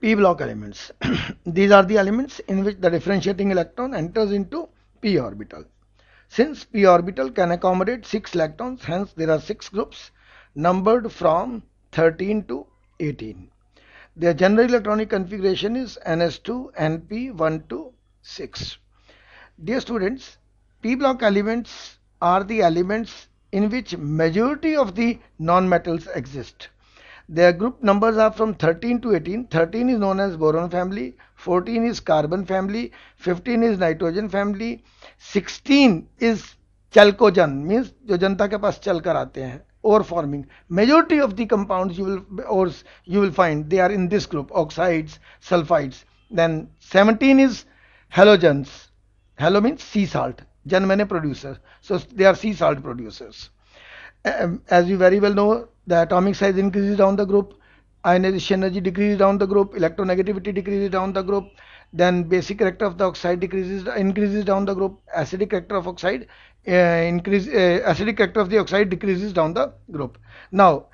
p block elements. These are the elements in which the differentiating electron enters into p orbital since p orbital can accommodate 6 electrons hence there are 6 groups numbered from 13 to 18 their general electronic configuration is ns2 np 1 to 6 dear students p block elements are the elements in which majority of the non-metals exist. Their group numbers are from 13 to 18. 13 is known as boron family, 14 is carbon family, 15 is nitrogen family, 16 is chalcogen means जो जनता के पास चल कर आते हैं or forming majority of the compounds you will or you will find they are in this group oxides sulfides then 17 is halogens halo means sea salt Jan many producer. So they are sea salt producers. Um, as you very well know, the atomic size increases down the group, ionization energy decreases down the group, electronegativity decreases down the group, then basic character of the oxide decreases increases down the group, acidic character of oxide uh, increase uh, acidic character of the oxide decreases down the group. Now,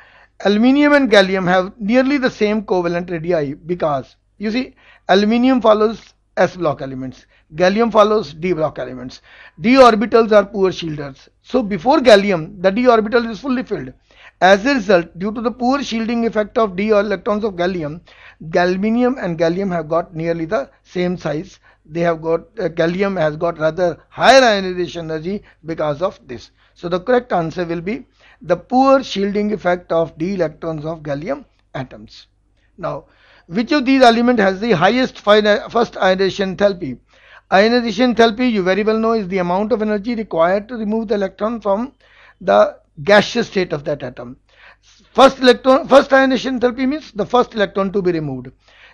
aluminium and gallium have nearly the same covalent radii because you see aluminium follows S block elements. Gallium follows D block elements. D orbitals are poor shielders. So before gallium, the D orbital is fully filled. As a result, due to the poor shielding effect of D electrons of gallium, galvanium and gallium have got nearly the same size. They have got, uh, gallium has got rather higher ionization energy because of this. So the correct answer will be the poor shielding effect of D electrons of gallium atoms. Now, which of these elements has the highest first ionization enthalpy? Ionization enthalpy, you very well know, is the amount of energy required to remove the electron from the gaseous state of that atom. First electron, first ionization enthalpy means the first electron to be removed.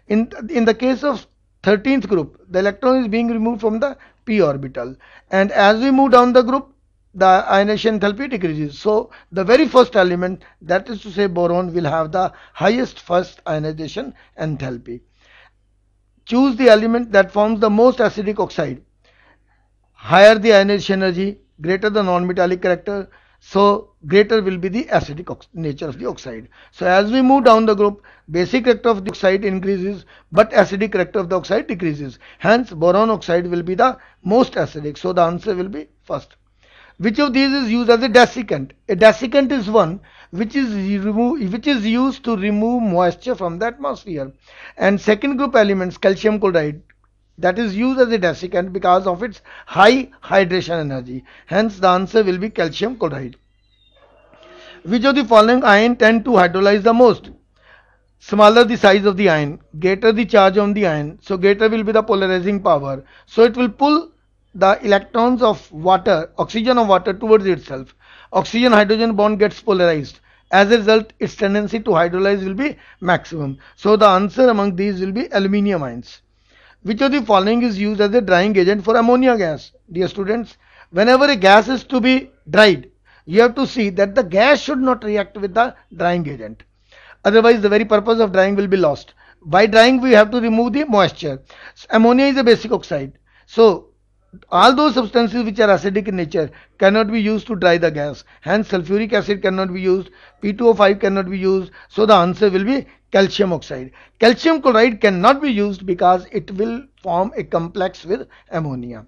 In, in the case of 13th group, the electron is being removed from the p orbital. And as we move down the group, the ionization enthalpy decreases. So the very first element that is to say boron will have the highest first ionization enthalpy. Choose the element that forms the most acidic oxide. Higher the ionization energy, greater the non-metallic character, so greater will be the acidic nature of the oxide. So as we move down the group, basic character of the oxide increases, but acidic character of the oxide decreases. Hence boron oxide will be the most acidic. So the answer will be first. Which of these is used as a desiccant? A desiccant is one which is which is used to remove moisture from the atmosphere. And second group elements, calcium chloride, that is used as a desiccant because of its high hydration energy. Hence the answer will be calcium chloride. Which of the following ion tend to hydrolyze the most? Smaller the size of the ion, greater the charge on the ion, so greater will be the polarizing power. So it will pull the electrons of water, oxygen of water towards itself. Oxygen hydrogen bond gets polarized. As a result, its tendency to hydrolyze will be maximum. So the answer among these will be aluminium ions. Which of the following is used as a drying agent for ammonia gas? Dear students, whenever a gas is to be dried, you have to see that the gas should not react with the drying agent. Otherwise, the very purpose of drying will be lost. By drying, we have to remove the moisture. Ammonia is a basic oxide. So, all those substances which are acidic in nature cannot be used to dry the gas. Hence, sulfuric acid cannot be used, P2O5 cannot be used. So, the answer will be calcium oxide. Calcium chloride cannot be used because it will form a complex with ammonia.